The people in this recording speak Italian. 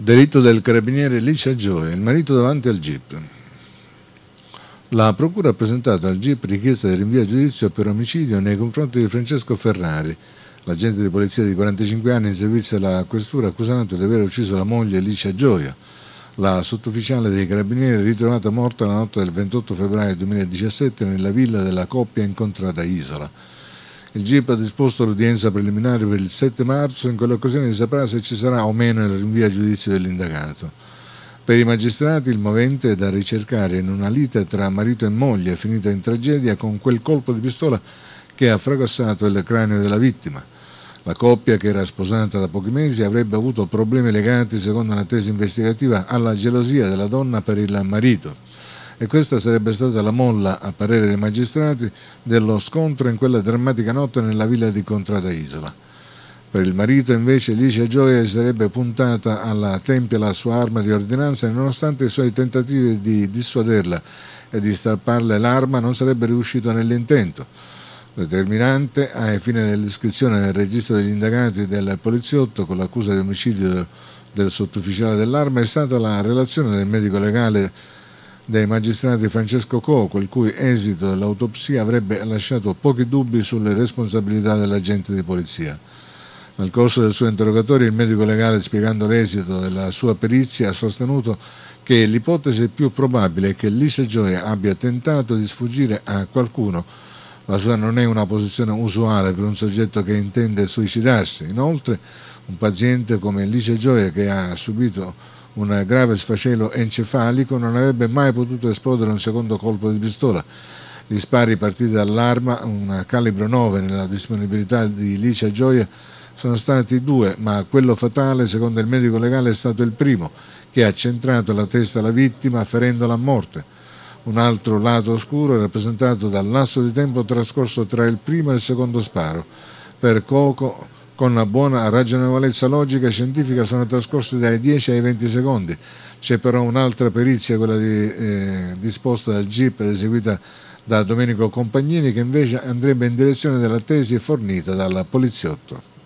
Delitto del carabiniere Licia Gioia, il marito davanti al GIP. La Procura ha presentato al GIP richiesta di rinvio a giudizio per omicidio nei confronti di Francesco Ferrari, l'agente di polizia di 45 anni in servizio alla questura accusato di aver ucciso la moglie Licia Gioia, la sottufficiale dei carabinieri ritrovata morta la notte del 28 febbraio 2017 nella villa della coppia incontrata a Isola. Il GIP ha disposto l'udienza preliminare per il 7 marzo, in quell'occasione si saprà se ci sarà o meno il rinvio a giudizio dell'indagato. Per i magistrati il movente è da ricercare in una lite tra marito e moglie finita in tragedia con quel colpo di pistola che ha fracassato il cranio della vittima. La coppia, che era sposata da pochi mesi, avrebbe avuto problemi legati, secondo una tesi investigativa, alla gelosia della donna per il marito e questa sarebbe stata la molla, a parere dei magistrati, dello scontro in quella drammatica notte nella villa di Contrada Isola. Per il marito invece Licia Gioia sarebbe puntata alla tempia la sua arma di ordinanza e nonostante i suoi tentativi di dissuaderla e di strapparle l'arma non sarebbe riuscito nell'intento. Determinante ai fini dell'iscrizione nel registro degli indagati del poliziotto con l'accusa di omicidio del sottufficiale dell'arma è stata la relazione del medico legale dei magistrati Francesco Coco, il cui esito dell'autopsia avrebbe lasciato pochi dubbi sulle responsabilità dell'agente di polizia. Nel corso del suo interrogatorio il medico legale, spiegando l'esito della sua perizia, ha sostenuto che l'ipotesi più probabile è che Lisa Gioia abbia tentato di sfuggire a qualcuno. La sua non è una posizione usuale per un soggetto che intende suicidarsi. Inoltre, un paziente come Lisa Gioia, che ha subito un grave sfacelo encefalico, non avrebbe mai potuto esplodere un secondo colpo di pistola. Gli spari partiti dall'arma, un calibro 9 nella disponibilità di Licia Gioia, sono stati due, ma quello fatale, secondo il medico legale, è stato il primo, che ha centrato la testa alla vittima ferendola a morte. Un altro lato oscuro è rappresentato dal lasso di tempo trascorso tra il primo e il secondo sparo. Per Coco con una buona ragionevolezza logica e scientifica sono trascorsi dai 10 ai 20 secondi. C'è però un'altra perizia, quella di, eh, disposta dal GIP ed eseguita da Domenico Compagnini, che invece andrebbe in direzione della tesi fornita dal poliziotto.